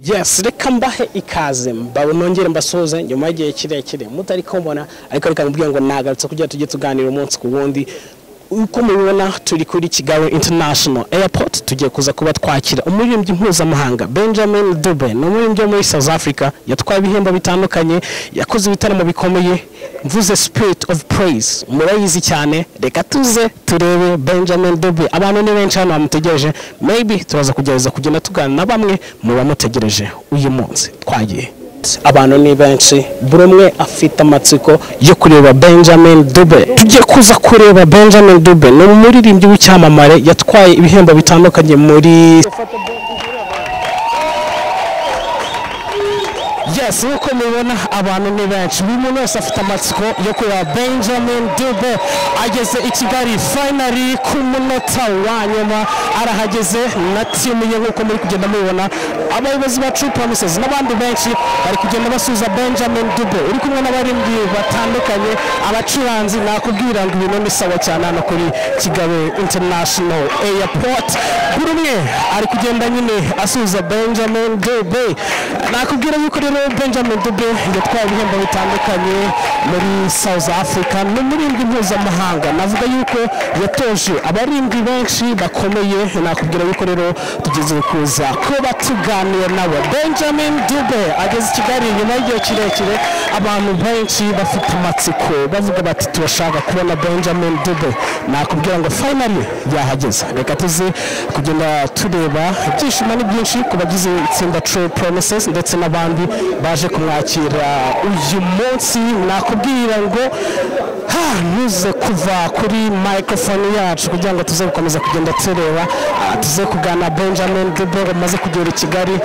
yes reka mbahe ikaze mbawe nongere mbasoze nyuma y'igihe kirekire. Mutari kumbona ariko reka mubwire ngo nagarutse kugira tujye tuganira umunsi ku wundi. Uko mubibona turi kuri kigali international airport tugiye kuza kuba twakira umuririmbyi mpuzamahanga benjamin dube. Ni umuririmbyi wo muri south africa yatwaye ibihembo bitandukanye yakoze ibitaramo bikomeye. Mvuze spirit of praise. Murayizi cyane. Reka tuze turebe benjamin dube. Abantu ni benshi hano bamutegereje. Maybe turaza kugerageza kugenda tuganira na bamwe mu bamutegereje uyu munsi. Twagiye. Abantu ni benshi buri umwe afite amatsiko yo kureba benjamin dube. Tugiye kuza kureba benjamin dube ni umuririmbyi w'icyamamare yatwaye ibihembo bitandukanye muri yes nk'uko mubibona abantu ni benshi. Buri muntu wese afite amatsiko yo kureba benjamin dube. Ageze i kigali finally ku munota wa nyuma arahageze na timu ye nk'uko muri kugenda mubibona. Abayobozi ba true promises n'abandi benshi bari kugenda basuhuza benjamin dube. Uri kumwe n'abaririmbyi batandukanye abacuranzi nakubwira ngo ibintu ni sawa cyane hano kuri kigali international airport. Buri umwe ari kugenda nyine asuhuza benjamin dube. Nakubwira yuko rero benjamin dube yatwaye ibihembo bitandukanye muri south africa ni umuririmbyi mpuzamahanga. Navuga yuko yatoje abaririmbyi benshi bakomeye. Nakubwira yuko rero tugeze kuza kuba tuganira nawe benjamin dube ageze i kigali nyuma y'igihe kirekire abantu benshi bafite amatsiko. Bavuga bati turashaka kubona benjamin dube. Nakubwira ngo finally yahageze. Reka tuze kugenda tureba ibyishimo ni byinshi ku bagize itsinda true promises. Ndetse n'abandi baje kumwakira. Uyu munsi nakubwira ngo ntuze kuva kuri microphone yacu kugira ngo tuze gukomeza kugenda tureba ah, tuze kugana benjamin dube umaze kugera i kigali.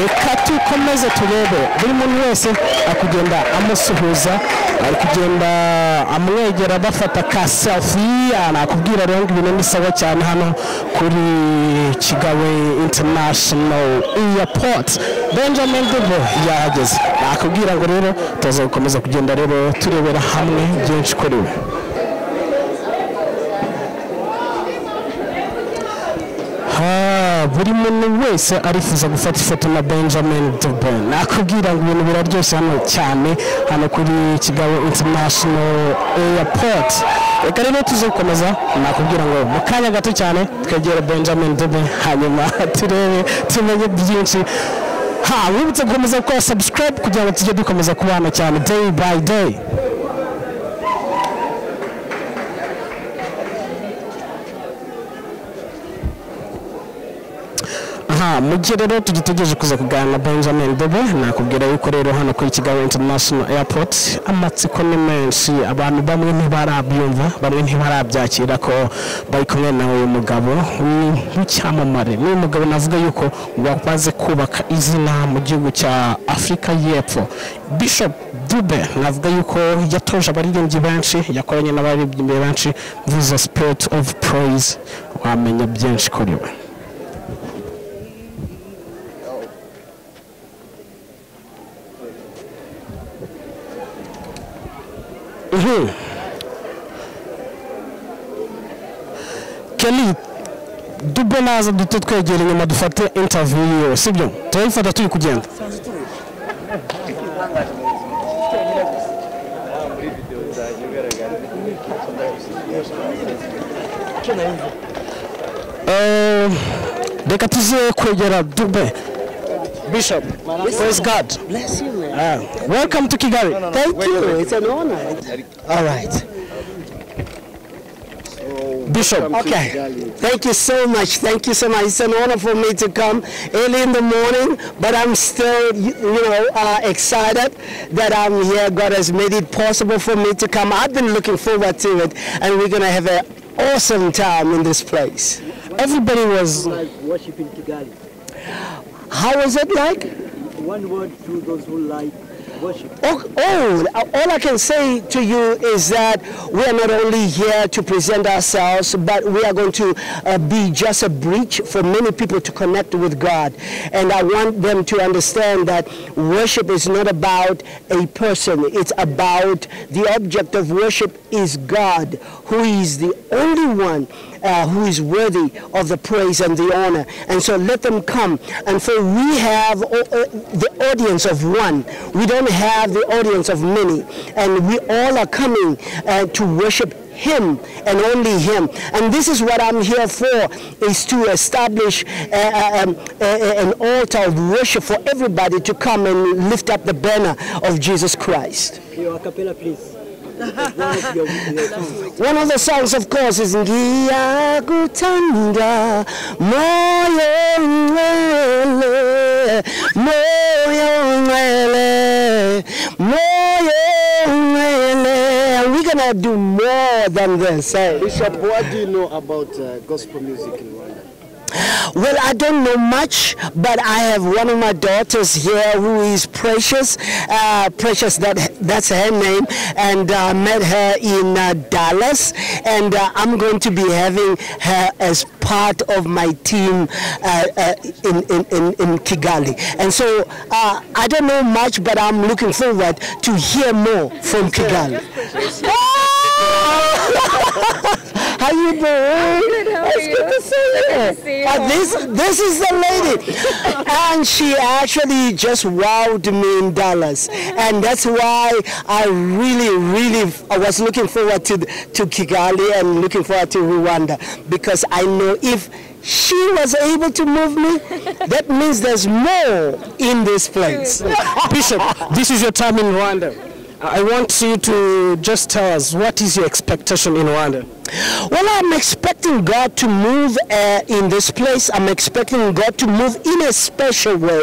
Reka tukomeze turebe. Buri muntu wese ari kugenda amusuhuza. Ari kugenda amwegera bafata ka selfie nakubwira rero ngo ibintu ni sawa cyane hano kuri kigali international airport. Benjamin dube yahageze. Nakubwira ngo rero tuza gukomeza kugenda rero turebera hamwe byinshi kuri we Ha, buri muntu wese arifuza gufata ifoto na benjamin dube nakubwira ngo ibintu biraryoshye hano cyane hano kuri kigali international airport. Reka rero tuze gukomeza nakubwira ngo mu kanya gato cyane twegere benjamin dube hanyuma turebe tumenye byinshi. Ha wibutse gukomeza gukora subscribe kugira ngo tujye dukomeza kubana cyane day by day. Aha mu gihe rero tugitegereje kuza kuganira na benjamin dube nakubwira yuko rero hano kuri kigali international airport amatsiko ni menshi. Abantu bamwe ntibarabyumva bamwe ntibarabyakira ko bari kumwe na uyu mugabo w'icyamamare ni umugabo navuga yuko wamaze kubaka izina mu gihugu cya afurika y'epfo. Bishop dube navuga yuko yatoje abaririmbyi benshi yakoranye n'abaririmbyi benshi mvuze spirit of praise. Wamenya byinshi kuri we. Naza duto twegera inyuma dufate interview yiwe sibyo turayifata turi kugenda Eh, reka tuze kwegera dube bishop praise god Bless you, man. Uh, welcome to kigali Thank you. It's an honor. All right. Bishop Okay. Thank you so much. Thank you so much. It's an honor for me to come early in the morning, but I'm still, you know, uh, excited that I'm here. God has made it possible for me to come. I've been looking forward to it, and we're gonna have an awesome time in this place. everybody was like worship in Kigali. How was it like? One word to those who like. Oh, all I can say to you is that we are not only here to present ourselves, but we are going to uh, be just a bridge for many people to connect with God. And I want them to understand that worship is not about a person. It's about the object of worship is God, who is the only one uh, who is worthy of the praise and the honor. And so let them come. And for we have uh, uh, the audience of one. We don't have the audience of many. And we all are coming uh, to worship him and only him and this is what i'm here for is to establish uh, um, an altar of worship for everybody to come and lift up the banner of jesus christ Your please. One of the songs of course is ngiyakuthanda moyo ngcwele moyo ngcwele moyo ngcwele and we're gonna do more than this eh? Bishop, what do you know about uh, gospel music in Rwanda? Well, I don't know much, but I have one of my daughters here who is Precious. Uh, Precious, that that's her name, and I uh, met her in uh, Dallas, and uh, I'm going to be having her as part of my team uh, uh, in, in, in, in Kigali. And so uh, I don't know much, but I'm looking forward to hear more from Kigali. How you doing? Good, how are good to see you. Good to see you. Uh, this this is the lady, and she actually just wowed me in Dallas, and that's why I really, really I was looking forward to to Kigali and looking forward to Rwanda because I know if she was able to move me, that means there's more in this place. Bishop, this is your time in Rwanda. I want you to just tell us what is your expectation in Rwanda? Well, I'm expecting God to move uh, in this place. I'm expecting God to move in a special way,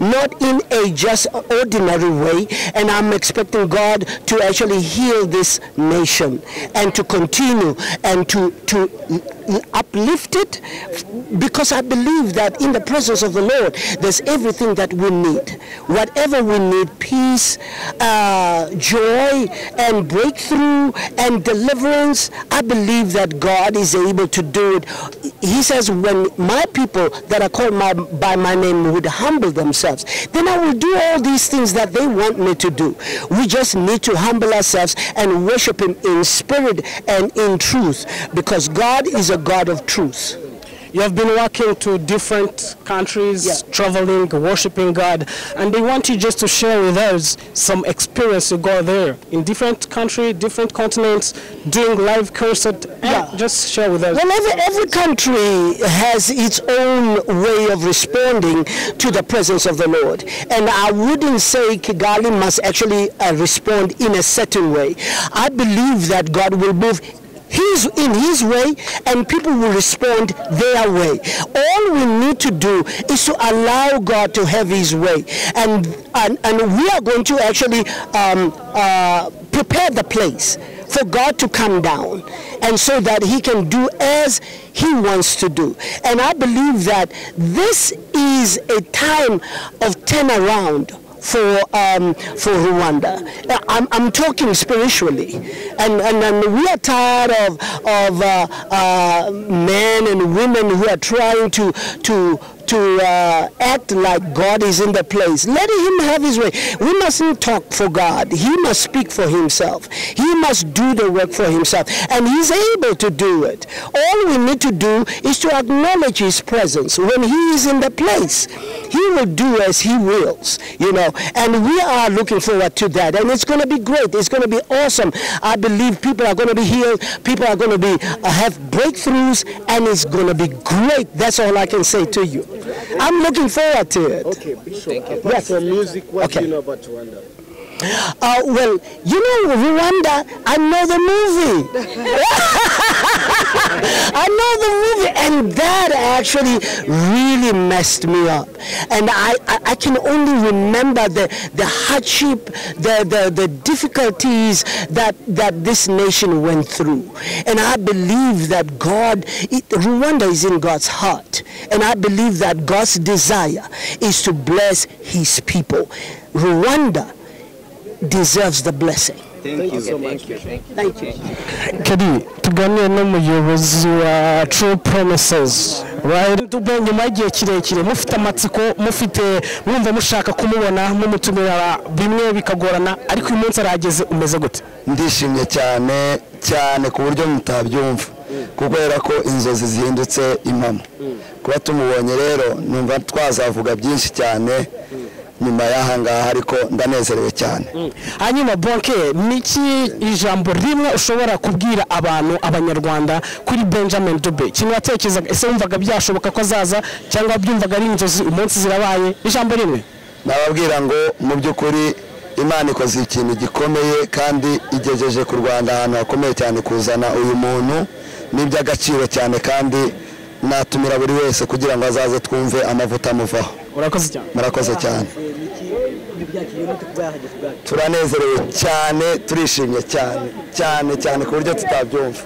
not in a just ordinary way. And I'm expecting God to actually heal this nation and to continue and to, to uplift it because I believe that in the presence of the Lord, there's everything that we need. Whatever we need, peace, uh, joy, and breakthrough and deliverance, I believe that God is able to do it. He says, when my people that are called my, by my name would humble themselves, then I will do all these things that they want me to do. We just need to humble ourselves and worship Him in spirit and in truth because God is a God of truth. You have been working to different countries, Yeah. traveling, worshiping God, and they want you just to share with us some experience you got there in different country, different continents, doing live concert. Yeah. Just share with us. Well, every, every country has its own way of responding to the presence of the Lord. And I wouldn't say Kigali must actually uh, respond in a certain way. I believe that God will move his, in his way and people will respond their way. All we need to do is to allow God to have his way. And, and, and we are going to actually um, uh, prepare the place for God to come down and so that he can do as he wants to do. And I believe that this is a time of turnaround for um, for Rwanda. Uh, I'm, I'm talking spiritually, and, and and we are tired of of uh, uh, men and women who are trying to to to uh, act like God is in the place. Let him have his way. We mustn't talk for God. He must speak for himself. He must do the work for himself. And he's able to do it. All we need to do is to acknowledge his presence. When he is in the place, he will do as he wills, you know. And we are looking forward to that. And it's going to be great. It's going to be awesome. I believe people are going to be healed. People are going to be uh, have breakthroughs and it's going to be great. That's all I can say to you. I'm looking forward to it. Okay, Bishop, apart Yes. from music, what Okay. do you know about Rwanda? Uh, well, you know, Rwanda, I know the movie. I know the movie, and that actually really messed me up. And I, I, I can only remember the, the hardship, the, the, the difficulties that, that this nation went through. And I believe that God, it, Rwanda is in God's heart. And I believe that God's desire is to bless his people. Rwanda deserves the blessing. Thank you. so much. Thank you. Kedi tuganire n'umuyobozi wa True Promises. Right tube nyuma y'igihe kirekire mufite amatsiko mufite mwumva mushaka kumubona mumutumira bimwe bikagorana ariko uyu munsi arahageze umeze gute? Ndishimye cyane cyane ku buryo mutabyumva. Kubera ko inzozi zihindutse impamo. Kuba tumubonye rero numva twazavuga byinshi cyane. Nyuma y'aha ngaha ariko ndanezerewe cyane. Hanyuma bonke niki ijambo rimwe ushobora kubwira abantu abanyarwanda kuri benjamin dube? Ikintu watekerezaga ese wumvaga byashoboka ko azaza cyangwa byumvaga ari inzozi umunsi zirabaye? Ijambo rimwe. Nababwira ngo mu by'ukuri imana ikoze ikintu gikomeye kandi igejeje ku rwanda ahantu hakomeye cyane kuzana uyu muntu. Ni iby'agaciro cyane kandi natumira buri wese kugira ngo azaze twumve amavuta amuvaho. Urakoze cyane. Murakoze cyane. Turanezerewe cyane turishimye cyane cyane cyane ku buryo tutabyumva.